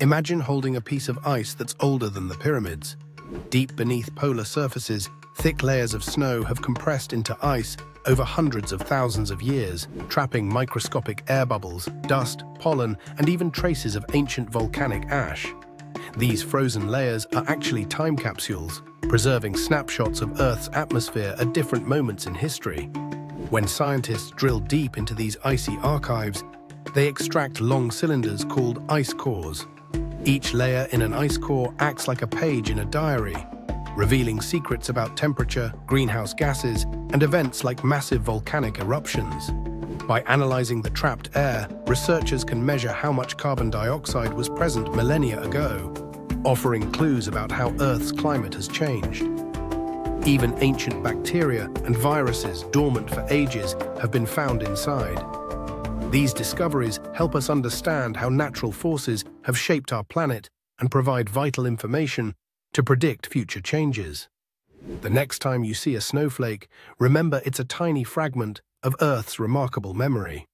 Imagine holding a piece of ice that's older than the pyramids. Deep beneath polar surfaces, thick layers of snow have compressed into ice over hundreds of thousands of years, trapping microscopic air bubbles, dust, pollen, and even traces of ancient volcanic ash. These frozen layers are actually time capsules, preserving snapshots of Earth's atmosphere at different moments in history. When scientists drill deep into these icy archives, they extract long cylinders called ice cores. Each layer in an ice core acts like a page in a diary, revealing secrets about temperature, greenhouse gases, and events like massive volcanic eruptions. By analyzing the trapped air, researchers can measure how much carbon dioxide was present millennia ago, offering clues about how Earth's climate has changed. Even ancient bacteria and viruses dormant for ages have been found inside. These discoveries help us understand how natural forces have shaped our planet and provide vital information to predict future changes. The next time you see a snowflake, remember it's a tiny fragment of Earth's remarkable memory.